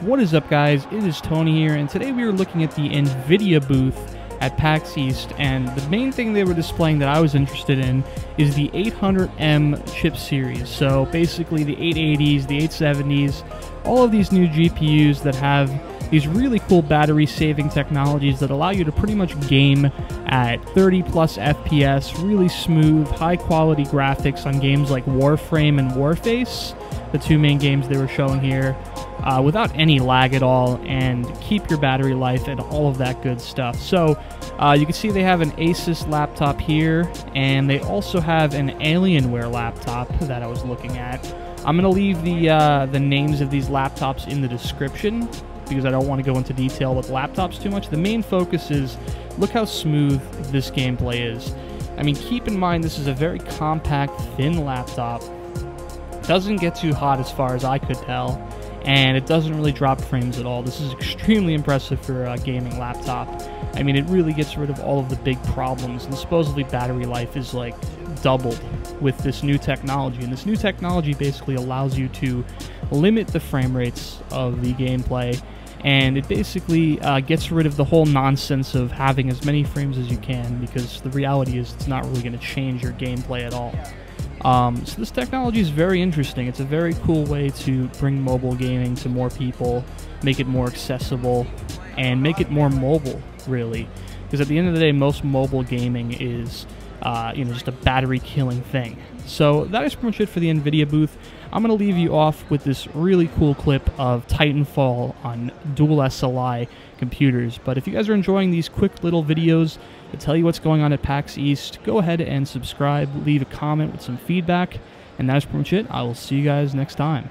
What is up, guys? It is Tony here, and today we are looking at the NVIDIA booth at PAX East, and the main thing they were displaying that I was interested in is the 800M chip series. So basically the 880s, the 870s, all of these new GPUs that have these really cool battery saving technologies that allow you to pretty much game at 30 plus FPS, really smooth, high quality graphics on games like Warframe and Warface, the two main games they were showing here uh, without any lag at all and keep your battery life and all of that good stuff. So uh, you can see they have an Asus laptop here and they also have an Alienware laptop that I was looking at. I'm going to leave the, uh, the names of these laptops in the description because I don't want to go into detail with laptops too much. The main focus is look how smooth this gameplay is. I mean, keep in mind this is a very compact, thin laptop. Doesn't get too hot as far as I could tell and it doesn't really drop frames at all. This is extremely impressive for a gaming laptop. I mean, it really gets rid of all of the big problems, and supposedly battery life is like doubled with this new technology. And this new technology basically allows you to limit the frame rates of the gameplay, and it basically uh, gets rid of the whole nonsense of having as many frames as you can, because the reality is it's not really going to change your gameplay at all. Um, so this technology is very interesting. It's a very cool way to bring mobile gaming to more people, make it more accessible, and make it more mobile, really. Because at the end of the day, most mobile gaming is, uh, you know, just a battery-killing thing. So that is pretty much it for the NVIDIA booth. I'm going to leave you off with this really cool clip of Titanfall on dual SLI computers. But if you guys are enjoying these quick little videos to tell you what's going on at PAX East, go ahead and subscribe, leave a comment with some feedback, and that's pretty much it. I will see you guys next time.